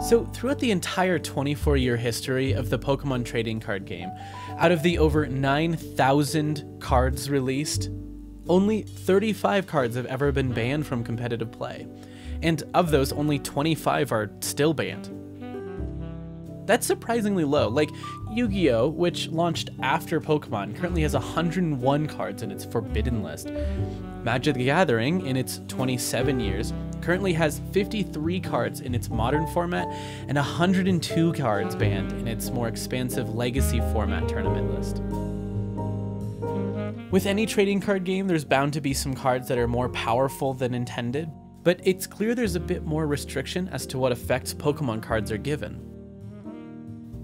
So, throughout the entire 24 year history of the Pokemon trading card game, out of the over 9,000 cards released, only 35 cards have ever been banned from competitive play. And of those, only 25 are still banned. That's surprisingly low. Like, Yu Gi Oh!, which launched after Pokemon, currently has 101 cards in its forbidden list. Magic the Gathering, in its 27 years, currently has 53 cards in its modern format and 102 cards banned in its more expansive legacy format tournament list. With any trading card game, there's bound to be some cards that are more powerful than intended, but it's clear there's a bit more restriction as to what effects Pokemon cards are given.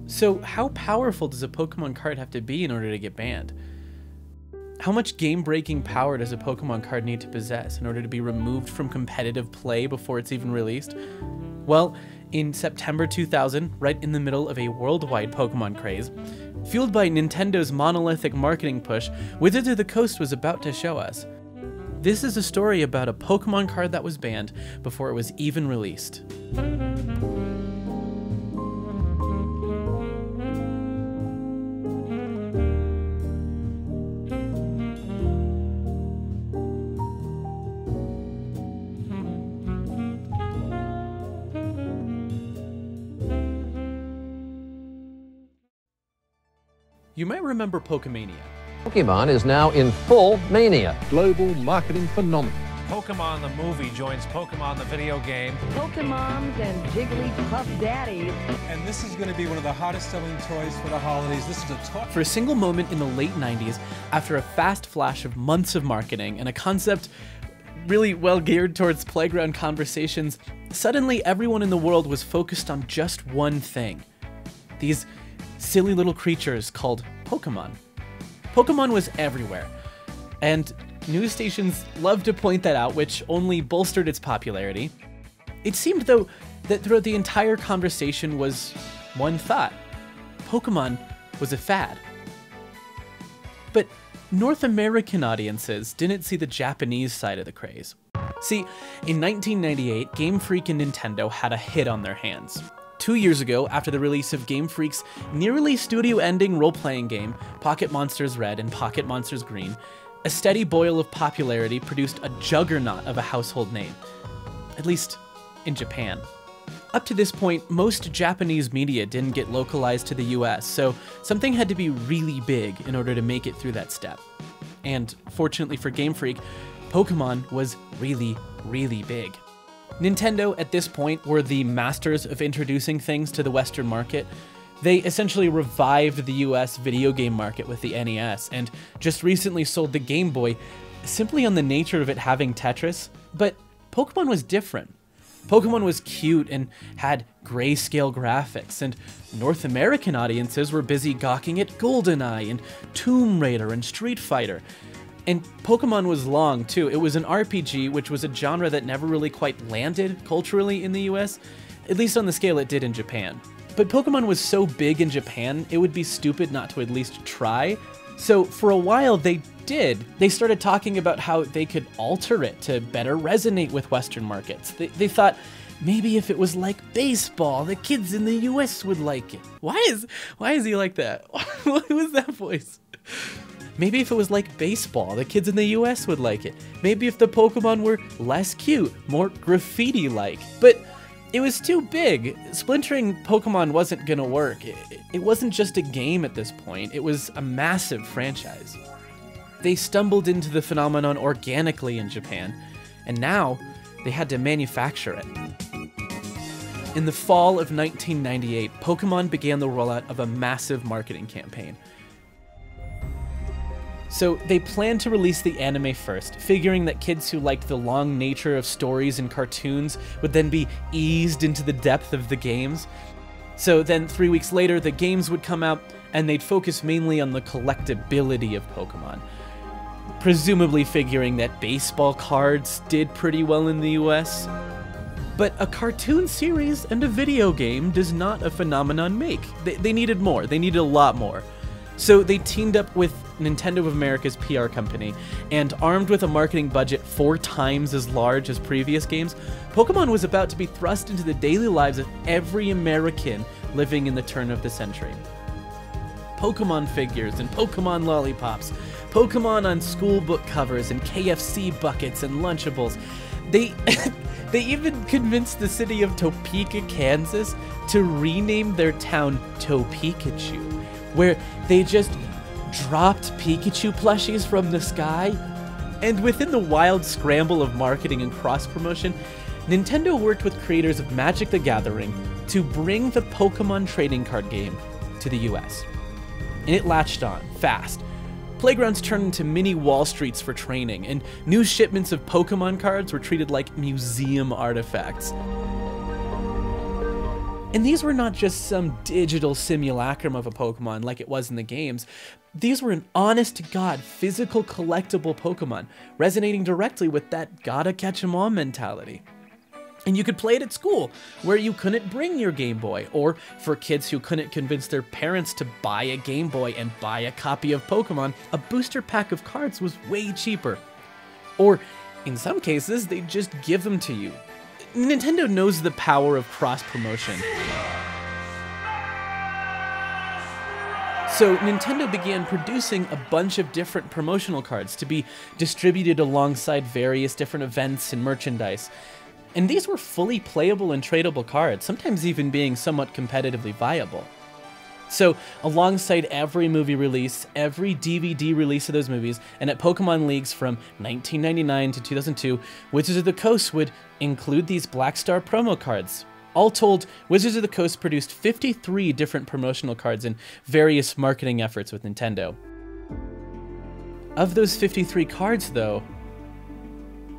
So, how powerful does a Pokemon card have to be in order to get banned? How much game breaking power does a Pokemon card need to possess in order to be removed from competitive play before it's even released? Well, in September 2000, right in the middle of a worldwide Pokemon craze, fueled by Nintendo's monolithic marketing push, Wizards of the Coast was about to show us. This is a story about a Pokemon card that was banned before it was even released. Might remember Pokemania. Pokemon is now in full mania. Global marketing phenomenon. Pokemon the movie joins Pokemon the video game. Pokemons and Jigglypuff Daddies. And this is going to be one of the hottest selling toys for the holidays. This is a top. For a single moment in the late 90s, after a fast flash of months of marketing and a concept really well geared towards playground conversations, suddenly everyone in the world was focused on just one thing. These silly little creatures called Pokemon. Pokemon was everywhere, and news stations loved to point that out, which only bolstered its popularity. It seemed, though, that throughout the entire conversation was one thought Pokemon was a fad. But North American audiences didn't see the Japanese side of the craze. See, in 1998, Game Freak and Nintendo had a hit on their hands. Two years ago, after the release of Game Freak's nearly studio ending role playing game, Pocket Monsters Red and Pocket Monsters Green, a steady boil of popularity produced a juggernaut of a household name. At least in Japan. Up to this point, most Japanese media didn't get localized to the US, so something had to be really big in order to make it through that step. And fortunately for Game Freak, Pokemon was really, really big. Nintendo, at this point, were the masters of introducing things to the Western market. They essentially revived the US video game market with the NES, and just recently sold the Game Boy simply on the nature of it having Tetris. But Pokemon was different. Pokemon was cute and had grayscale graphics, and North American audiences were busy gawking at GoldenEye and Tomb Raider and Street Fighter. And Pokemon was long too. It was an RPG, which was a genre that never really quite landed culturally in the US, at least on the scale it did in Japan. But Pokemon was so big in Japan, it would be stupid not to at least try. So for a while they did. They started talking about how they could alter it to better resonate with Western markets. They, they thought, maybe if it was like baseball, the kids in the US would like it. Why is why is he like that? what was that voice? Maybe if it was like baseball, the kids in the US would like it. Maybe if the Pokemon were less cute, more graffiti like. But it was too big. Splintering Pokemon wasn't gonna work. It, it, wasn't just a game at this point, it was a massive franchise. They stumbled into the phenomenon organically in Japan, and now they had to manufacture it. In the fall of 1998, Pokemon began the rollout of a massive marketing campaign. So they planned to release the anime first, figuring that kids who liked the long nature of stories and cartoons would then be eased into the depth of the games. So then, three weeks later, the games would come out, and they'd focus mainly on the collectability of Pokemon. Presumably figuring that baseball cards did pretty well in the US. But a cartoon series and a video game does not a phenomenon make. They, they needed more, they needed a lot more. So they teamed up with Nintendo of America's PR company, and armed with a marketing budget four times as large as previous games, Pokemon was about to be thrust into the daily lives of every American living in the turn of the century. Pokemon figures and Pokemon lollipops, Pokemon on school book covers and KFC buckets and Lunchables. They they even convinced the city of Topeka, Kansas to rename their town Topekachu, where they just dropped Pikachu plushies from the sky. And within the wild scramble of marketing and cross promotion, Nintendo worked with creators of Magic the Gathering to bring the Pokemon trading card game to the US. And it latched on fast. Playgrounds turned into mini Wall Streets for training, and new shipments of Pokemon cards were treated like museum artifacts. And these were not just some digital simulacrum of a Pokemon like it was in the games. These were an honest to God physical collectible Pokemon, resonating directly with that gotta catch 'em all mentality. And you could play it at school, where you couldn't bring your Game Boy, or for kids who couldn't convince their parents to buy a Game Boy and buy a copy of Pokemon, a booster pack of cards was way cheaper. Or, in some cases, they'd just give them to you. Nintendo knows the power of cross promotion. So Nintendo began producing a bunch of different promotional cards to be distributed alongside various different events and merchandise. And these were fully playable and tradable cards, sometimes even being somewhat competitively viable. So, alongside every movie release, every DVD release of those movies, and at Pokemon Leagues from 1999 to 2002, Wizards of the Coast would include these Black Star promo cards. All told, Wizards of the Coast produced 53 different promotional cards in various marketing efforts with Nintendo. Of those 53 cards, though,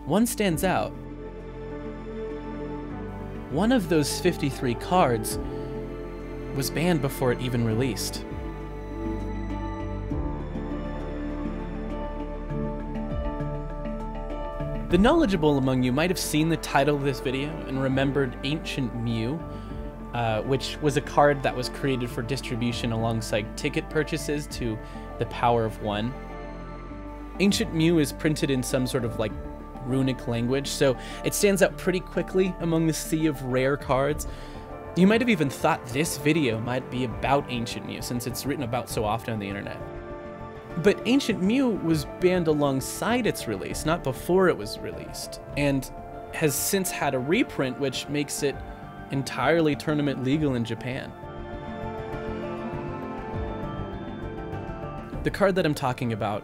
one stands out. One of those 53 cards was banned before it even released. The knowledgeable among you might have seen the title of this video and remembered Ancient Mew, uh, which was a card that was created for distribution alongside ticket purchases to the Power of One. Ancient Mew is printed in some sort of like runic language, so it stands out pretty quickly among the sea of rare cards. You might have even thought this video might be about Ancient Mew, since it's written about so often on the internet. But Ancient Mew was banned alongside its release, not before it was released, and has since had a reprint which makes it entirely tournament legal in Japan. The card that I'm talking about,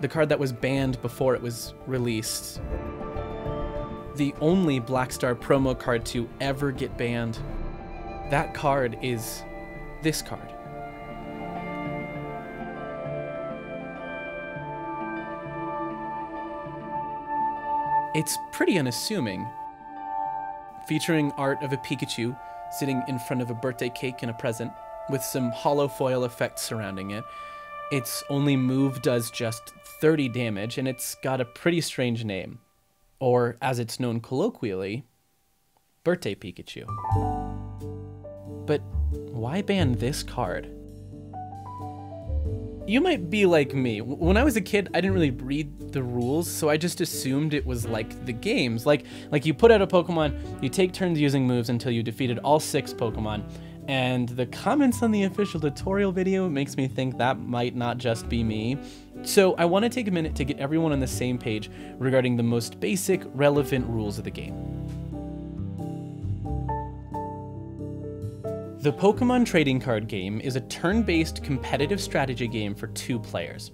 the card that was banned before it was released, the only Black Star promo card to ever get banned, that card is this card. It's pretty unassuming, featuring art of a Pikachu sitting in front of a birthday cake and a present, with some hollow foil effects surrounding it. Its only move does just 30 damage, and it's got a pretty strange name, or as it's known colloquially, Birthday Pikachu. But why ban this card? You might be like me. When I was a kid, I didn't really read the rules, so I just assumed it was like the games. Like like you put out a Pokemon, you take turns using moves until you defeated all 6 Pokemon. And the comments on the official tutorial video makes me think that might not just be me. So I want to take a minute to get everyone on the same page regarding the most basic, relevant rules of the game. The Pokemon Trading Card game is a turn-based competitive strategy game for two players.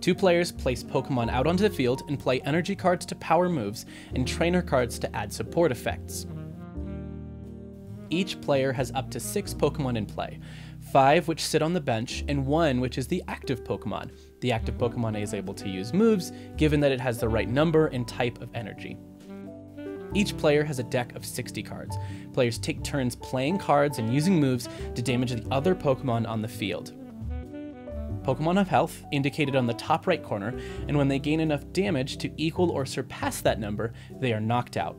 Two players place Pokemon out onto the field and play energy cards to power moves and trainer cards to add support effects. Each player has up to six Pokemon in play, five which sit on the bench, and one which is the active Pokemon. The active Pokemon is able to use moves, given that it has the right number and type of energy. Each player has a deck of 60 cards. Players take turns playing cards and using moves to damage the other Pokemon on the field. Pokemon have health, indicated on the top right corner, and when they gain enough damage to equal or surpass that number, they are knocked out.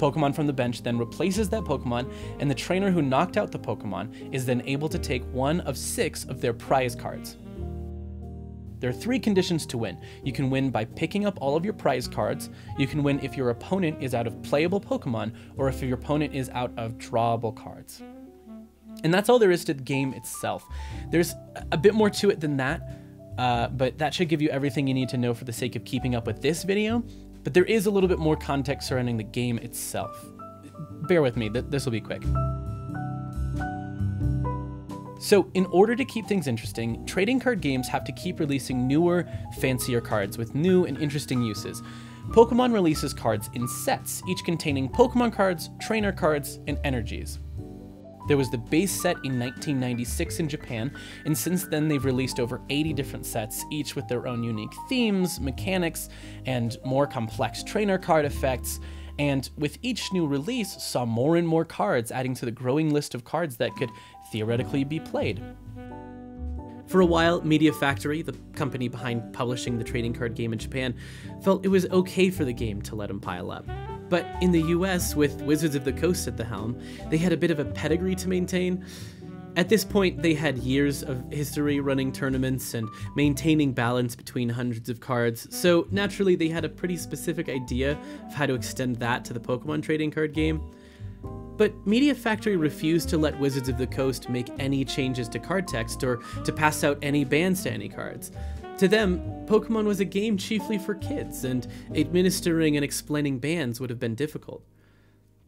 Pokemon from the bench then replaces that Pokemon, and the trainer who knocked out the Pokemon is then able to take one of six of their prize cards. There are three conditions to win. You can win by picking up all of your prize cards, you can win if your opponent is out of playable Pokemon, or if your opponent is out of drawable cards. And that's all there is to the game itself. There's a bit more to it than that, uh, but that should give you everything you need to know for the sake of keeping up with this video. But there is a little bit more context surrounding the game itself. Bear with me, th this will be quick. So, in order to keep things interesting, trading card games have to keep releasing newer, fancier cards with new and interesting uses. Pokemon releases cards in sets, each containing Pokemon cards, trainer cards, and energies. There was the base set in 1996 in Japan, and since then they've released over 80 different sets, each with their own unique themes, mechanics, and more complex trainer card effects. And with each new release, saw more and more cards adding to the growing list of cards that could theoretically be played. For a while, Media Factory, the company behind publishing the trading card game in Japan, felt it was okay for the game to let them pile up. But in the US, with Wizards of the Coast at the helm, they had a bit of a pedigree to maintain. At this point, they had years of history running tournaments and maintaining balance between hundreds of cards, so naturally they had a pretty specific idea of how to extend that to the Pokemon trading card game. But Media Factory refused to let Wizards of the Coast make any changes to card text or to pass out any bans to any cards. To them, Pokemon was a game chiefly for kids, and administering and explaining bans would have been difficult.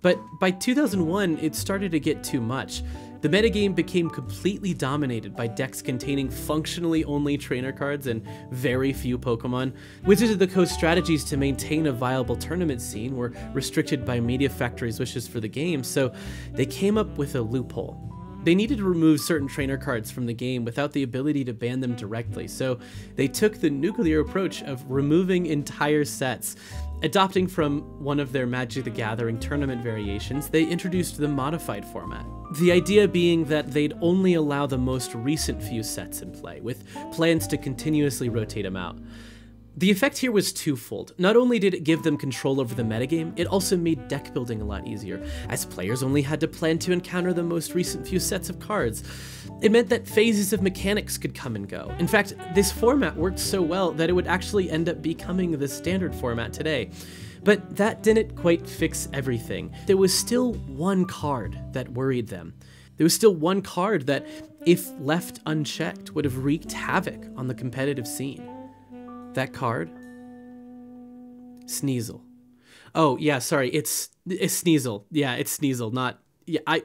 But by 2001, it started to get too much. The metagame became completely dominated by decks containing functionally only trainer cards and very few Pokemon. Wizards of the Coast strategies to maintain a viable tournament scene were restricted by Media Factory's wishes for the game, so they came up with a loophole. They needed to remove certain trainer cards from the game without the ability to ban them directly, so they took the nuclear approach of removing entire sets. Adopting from one of their Magic the Gathering tournament variations, they introduced the modified format. The idea being that they'd only allow the most recent few sets in play, with plans to continuously rotate them out. The effect here was twofold. Not only did it give them control over the metagame, it also made deck building a lot easier, as players only had to plan to encounter the most recent few sets of cards. It meant that phases of mechanics could come and go. In fact, this format worked so well that it would actually end up becoming the standard format today. But that didn't quite fix everything. There was still one card that worried them. There was still one card that, if left unchecked, would have wreaked havoc on the competitive scene. That card? Sneasel. Oh, yeah, sorry. It's it's Sneasel. Yeah, it's Sneasel, not yeah, I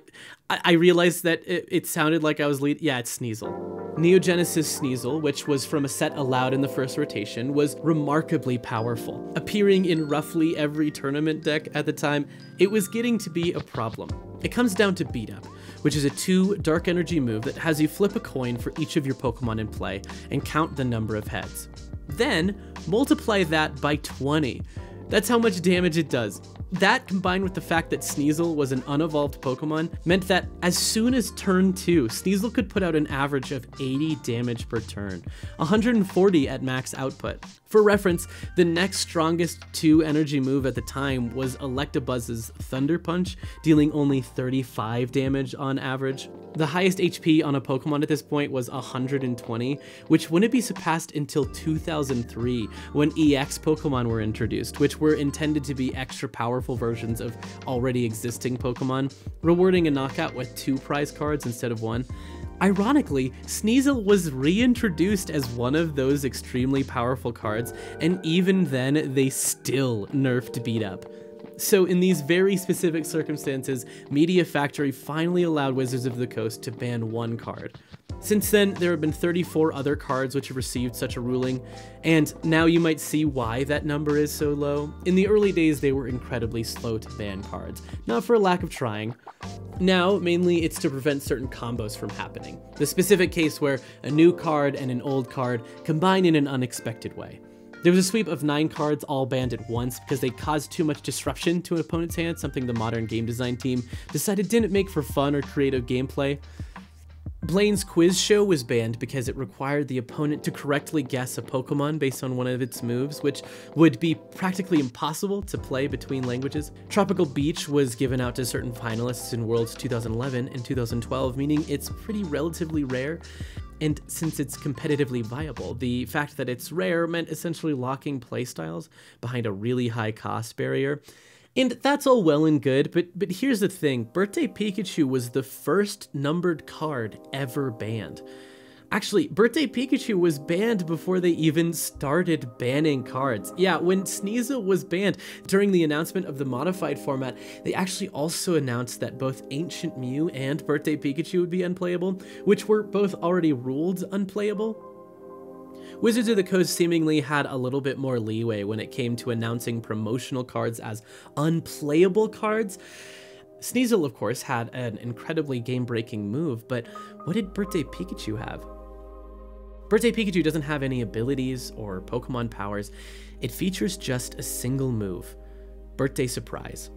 I realized that it, it sounded like I was lead. Yeah, it's Sneasel. Neo Genesis Sneasel, which was from a set allowed in the first rotation, was remarkably powerful. Appearing in roughly every tournament deck at the time, it was getting to be a problem. It comes down to beat up, which is a 2 dark energy move that has you flip a coin for each of your Pokemon in play and count the number of heads. Then multiply that by 20. That's how much damage it does. That combined with the fact that Sneasel was an unevolved Pokemon meant that as soon as turn 2, Sneasel could put out an average of 80 damage per turn, 140 at max output. For reference, the next strongest 2 energy move at the time was Electabuzz's Thunder Punch, dealing only 35 damage on average. The highest HP on a Pokemon at this point was 120, which wouldn't be surpassed until 2003 when EX Pokemon were introduced, which were intended to be extra powerful versions of already existing Pokemon, rewarding a knockout with two prize cards instead of one. Ironically, Sneasel was reintroduced as one of those extremely powerful cards, and even then, they still nerfed Beat Up. So, in these very specific circumstances, Media Factory finally allowed Wizards of the Coast to ban one card. Since then, there have been 34 other cards which have received such a ruling, and now you might see why that number is so low. In the early days, they were incredibly slow to ban cards, not for a lack of trying. Now, mainly it's to prevent certain combos from happening. The specific case where a new card and an old card combine in an unexpected way. There was a sweep of nine cards all banned at once because they caused too much disruption to an opponent's hand, something the modern game design team decided didn't make for fun or creative gameplay. Blaine's quiz show was banned because it required the opponent to correctly guess a Pokemon based on one of its moves, which would be practically impossible to play between languages. Tropical Beach was given out to certain finalists in Worlds 2011 and 2012, meaning it's pretty relatively rare. And since it's competitively viable, the fact that it's rare meant essentially locking playstyles behind a really high cost barrier. And that's all well and good, but but here's the thing. Birthday Pikachu was the first numbered card ever banned. Actually, Birthday Pikachu was banned before they even started banning cards. Yeah, when Sneasel was banned during the announcement of the modified format, they actually also announced that both Ancient Mew and Birthday Pikachu would be unplayable, which were both already ruled unplayable. Wizards of the Coast seemingly had a little bit more leeway when it came to announcing promotional cards as unplayable cards. Sneasel, of course, had an incredibly game-breaking move, but what did Birthday Pikachu have? Birthday Pikachu doesn't have any abilities or Pokemon powers. It features just a single move, Birthday Surprise.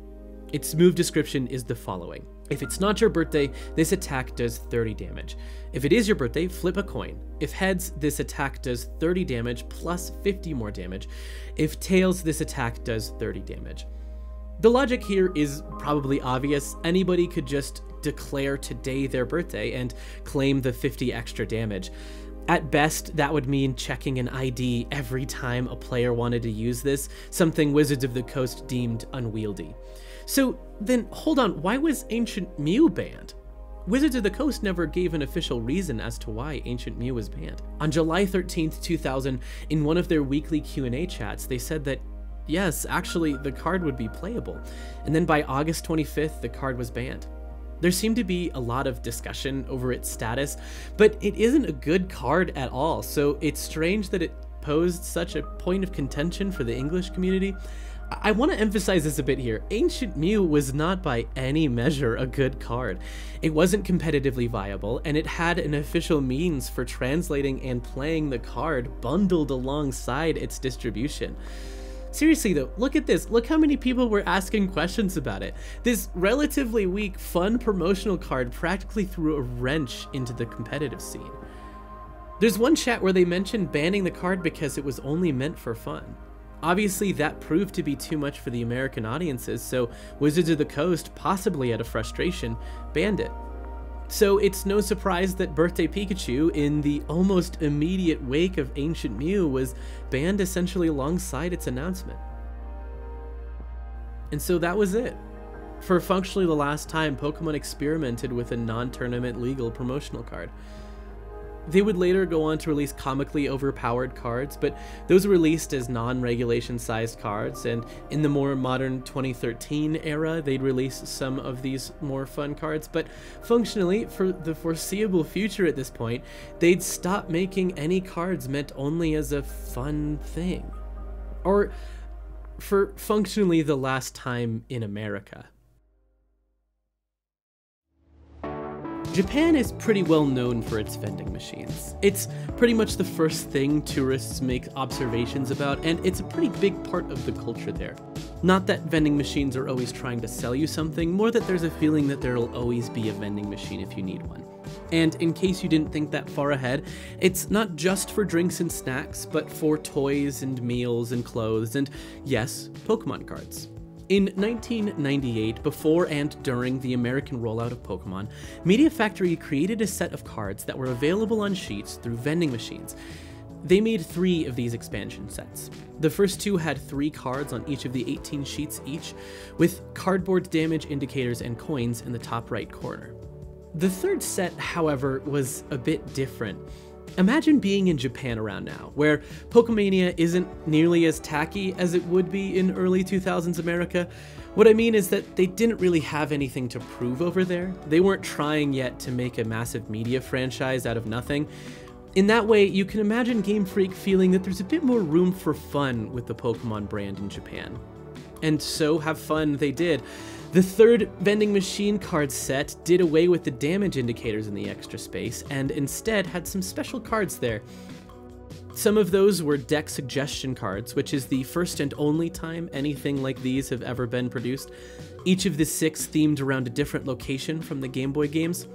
Its move description is the following. If it's not your birthday, this attack does 30 damage. If it is your birthday, flip a coin. If heads, this attack does 30 damage plus 50 more damage. If tails, this attack does 30 damage. The logic here is probably obvious. Anybody could just declare today their birthday and claim the 50 extra damage. At best, that would mean checking an ID every time a player wanted to use this, something Wizards of the Coast deemed unwieldy. So then, hold on, why was Ancient Mew banned? Wizards of the Coast never gave an official reason as to why Ancient Mew was banned. On July 13th, 2000, in one of their weekly Q&A chats, they said that yes, actually the card would be playable. And then by August 25th, the card was banned. There seemed to be a lot of discussion over its status, but it isn't a good card at all, so it's strange that it posed such a point of contention for the English community. I want to emphasize this a bit here. Ancient Mew was not by any measure a good card. It wasn't competitively viable, and it had an official means for translating and playing the card bundled alongside its distribution. Seriously though, look at this. Look how many people were asking questions about it. This relatively weak, fun promotional card practically threw a wrench into the competitive scene. There's one chat where they mentioned banning the card because it was only meant for fun. Obviously, that proved to be too much for the American audiences, so Wizards of the Coast, possibly out of frustration, banned it. So it's no surprise that Birthday Pikachu, in the almost immediate wake of Ancient Mew, was banned essentially alongside its announcement. And so that was it. For functionally the last time, Pokemon experimented with a non-tournament legal promotional card. They would later go on to release comically overpowered cards, but those were released as non-regulation sized cards, and in the more modern 2013 era, they'd release some of these more fun cards, but functionally, for the foreseeable future at this point, they'd stop making any cards meant only as a fun thing. Or for functionally the last time in America. Japan is pretty well known for its vending machines. It's pretty much the first thing tourists make observations about, and it's a pretty big part of the culture there. Not that vending machines are always trying to sell you something, more that there's a feeling that there'll always be a vending machine if you need one. And in case you didn't think that far ahead, it's not just for drinks and snacks, but for toys and meals and clothes, and yes, Pokemon cards. In 1998, before and during the American rollout of Pokemon, Media Factory created a set of cards that were available on sheets through vending machines. They made three of these expansion sets. The first two had three cards on each of the 18 sheets each, with cardboard damage indicators and coins in the top right corner. The third set, however, was a bit different. Imagine being in Japan around now, where Pokemania isn't nearly as tacky as it would be in early 2000s America. What I mean is that they didn't really have anything to prove over there. They weren't trying yet to make a massive media franchise out of nothing. In that way, you can imagine Game Freak feeling that there's a bit more room for fun with the Pokemon brand in Japan. And so have fun they did. The third vending machine card set did away with the damage indicators in the extra space and instead had some special cards there. Some of those were deck suggestion cards, which is the first and only time anything like these have ever been produced. Each of the six themed around a different location from the Game Boy games.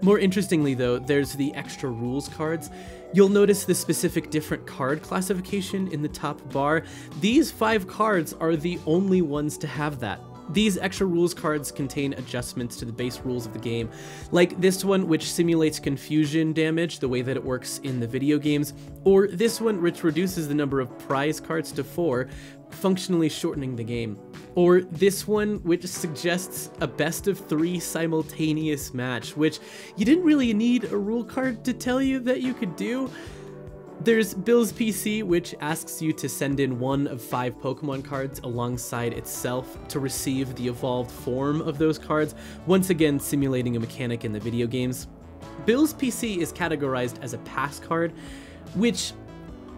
More interestingly, though, there's the extra rules cards. You'll notice the specific different card classification in the top bar. These five cards are the only ones to have that. These extra rules cards contain adjustments to the base rules of the game, like this one which simulates confusion damage the way that it works in the video games, or this one which reduces the number of prize cards to 4, functionally shortening the game. Or this one which suggests a best of 3 simultaneous match, which you didn't really need a rule card to tell you that you could do, there's Bill's PC, which asks you to send in one of five Pokemon cards alongside itself to receive the evolved form of those cards, once again simulating a mechanic in the video games. Bill's PC is categorized as a pass card, which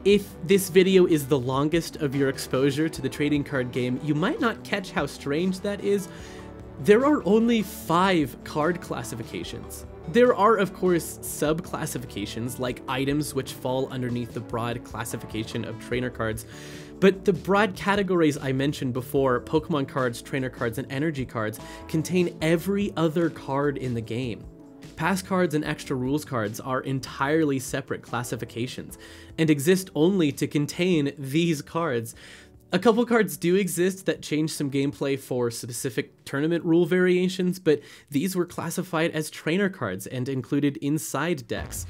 if this video is the longest of your exposure to the trading card game, you might not catch how strange that is. There are only five card classifications. There are, of course, sub-classifications, like items which fall underneath the broad classification of trainer cards, but the broad categories I mentioned before, Pokemon cards, trainer cards, and energy cards, contain every other card in the game. Pass cards and extra rules cards are entirely separate classifications, and exist only to contain these cards, a couple cards do exist that change some gameplay for specific tournament rule variations, but these were classified as trainer cards and included inside decks.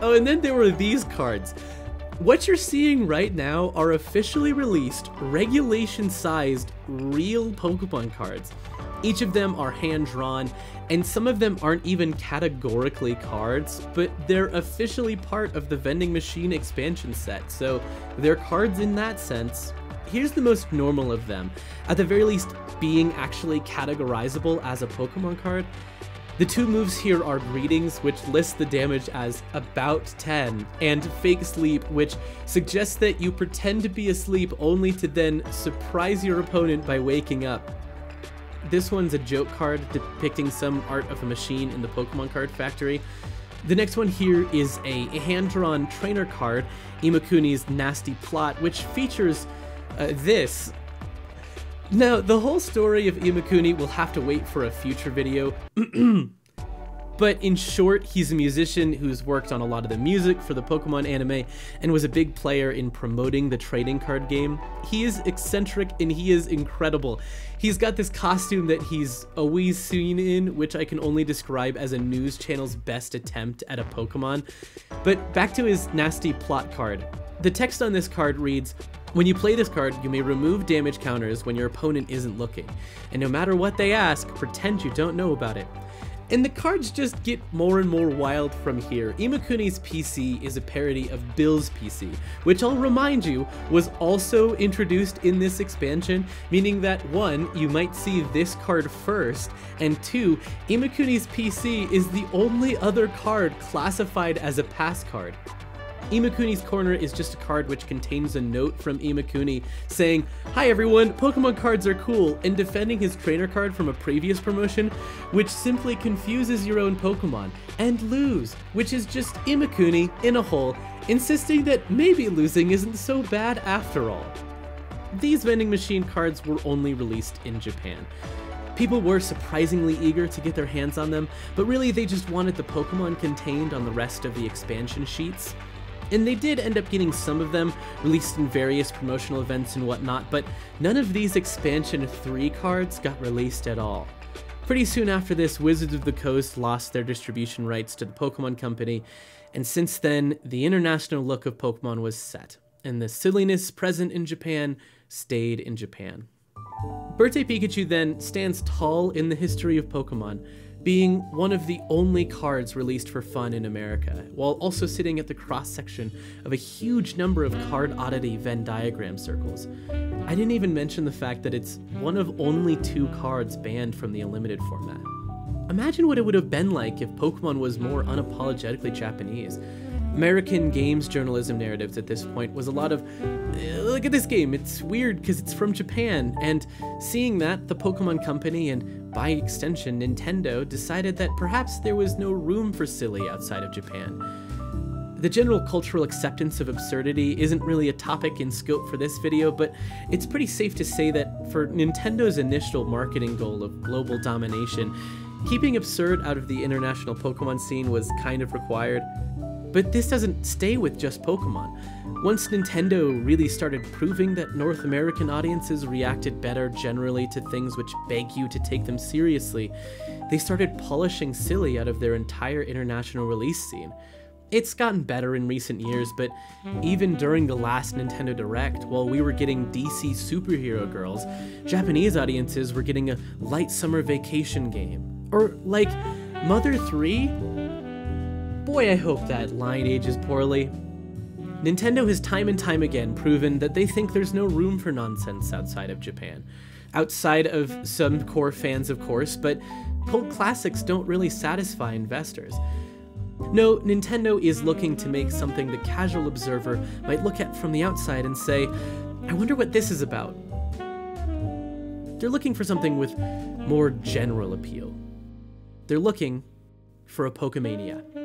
Oh, and then there were these cards. What you're seeing right now are officially released, regulation-sized, real Pokemon cards. Each of them are hand-drawn, and some of them aren't even categorically cards, but they're officially part of the vending machine expansion set, so they're cards in that sense, here's the most normal of them, at the very least being actually categorizable as a Pokemon card. The two moves here are Greetings, which lists the damage as about 10, and Fake Sleep, which suggests that you pretend to be asleep only to then surprise your opponent by waking up. This one's a joke card depicting some art of a machine in the Pokemon card factory. The next one here is a hand-drawn trainer card, Imakuni's Nasty Plot, which features uh, this. Now, the whole story of Imakuni will have to wait for a future video. But in short, he's a musician who's worked on a lot of the music for the Pokemon anime and was a big player in promoting the trading card game. He is eccentric and he is incredible. He's got this costume that he's always seen in, which I can only describe as a news channel's best attempt at a Pokemon. But back to his nasty plot card. The text on this card reads, when you play this card, you may remove damage counters when your opponent isn't looking, and no matter what they ask, pretend you don't know about it. And the cards just get more and more wild from here. Imakuni's PC is a parody of Bill's PC, which I'll remind you was also introduced in this expansion, meaning that one, you might see this card first, and two, Imakuni's PC is the only other card classified as a pass card. Imakuni's Corner is just a card which contains a note from Imakuni saying, Hi everyone, Pokemon cards are cool, and defending his trainer card from a previous promotion, which simply confuses your own Pokemon, and lose, which is just Imakuni in a hole, insisting that maybe losing isn't so bad after all. These vending machine cards were only released in Japan. People were surprisingly eager to get their hands on them, but really they just wanted the Pokemon contained on the rest of the expansion sheets. And they did end up getting some of them released in various promotional events and whatnot, but none of these expansion 3 cards got released at all. Pretty soon after this, Wizards of the Coast lost their distribution rights to the Pokemon Company, and since then, the international look of Pokemon was set, and the silliness present in Japan stayed in Japan. Birthday Pikachu then stands tall in the history of Pokemon, being one of the only cards released for fun in America, while also sitting at the cross section of a huge number of card oddity Venn diagram circles. I didn't even mention the fact that it's one of only two cards banned from the Unlimited format. Imagine what it would have been like if Pokemon was more unapologetically Japanese. American games journalism narratives at this point was a lot of, eh, look at this game, it's weird because it's from Japan, and seeing that, the Pokemon Company and by extension Nintendo decided that perhaps there was no room for silly outside of Japan. The general cultural acceptance of absurdity isn't really a topic in scope for this video, but it's pretty safe to say that for Nintendo's initial marketing goal of global domination, keeping absurd out of the international Pokemon scene was kind of required. But this doesn't stay with just Pokemon. Once Nintendo really started proving that North American audiences reacted better generally to things which beg you to take them seriously, they started polishing silly out of their entire international release scene. It's gotten better in recent years, but even during the last Nintendo Direct, while we were getting DC superhero girls, Japanese audiences were getting a light summer vacation game. Or, like, Mother 3? Boy, I hope that line ages poorly. Nintendo has time and time again proven that they think there's no room for nonsense outside of Japan. Outside of some core fans, of course, but cult classics don't really satisfy investors. No, Nintendo is looking to make something the casual observer might look at from the outside and say, I wonder what this is about. They're looking for something with more general appeal. They're looking for a Pokemania.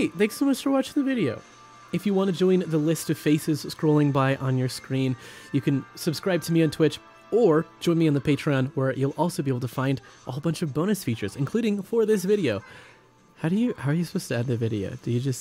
Hey, thanks so much for watching the video. If you want to join the list of faces scrolling by on your screen, you can subscribe to me on Twitch or join me on the Patreon where you'll also be able to find a whole bunch of bonus features, including for this video. How do you how are you supposed to end the video? Do you just